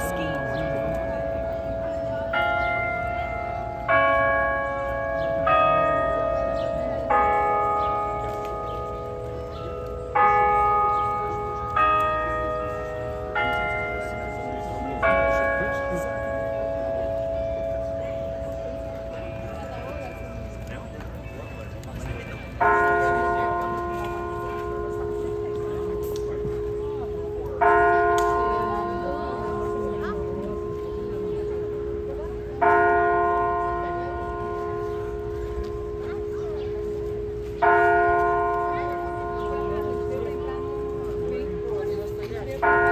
skiing. Thank you.